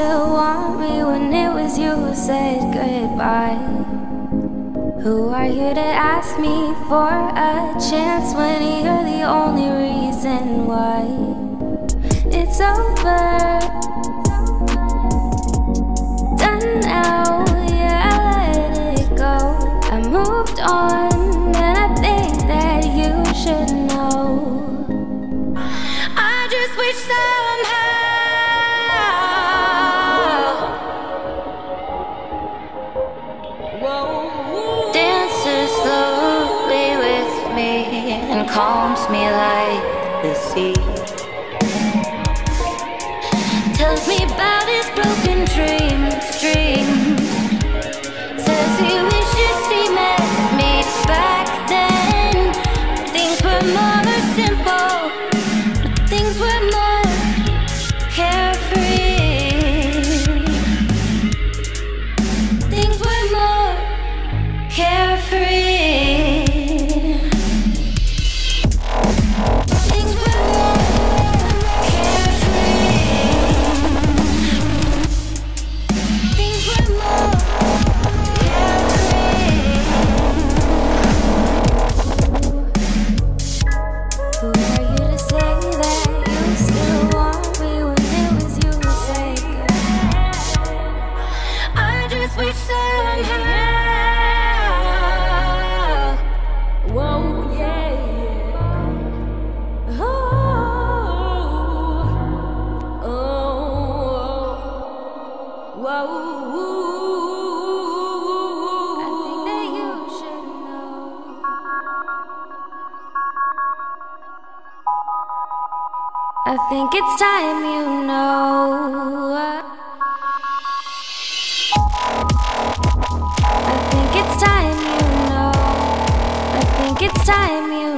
still want me when it was you who said goodbye? Who are you to ask me for a chance when you're the only reason why? Calms me like the sea. Tells me about his broken dreams, dreams. I think it's time you know. I think it's time you know. I think it's time you.